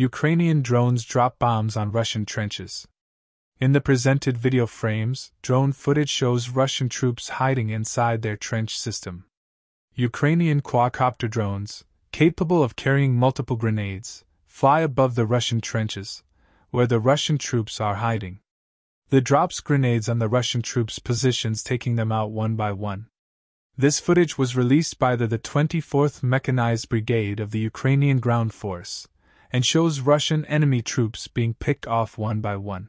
Ukrainian drones drop bombs on Russian trenches. In the presented video frames, drone footage shows Russian troops hiding inside their trench system. Ukrainian quadcopter drones, capable of carrying multiple grenades, fly above the Russian trenches, where the Russian troops are hiding. The drops grenades on the Russian troops' positions, taking them out one by one. This footage was released by the, the 24th Mechanized Brigade of the Ukrainian Ground Force and shows Russian enemy troops being picked off one by one.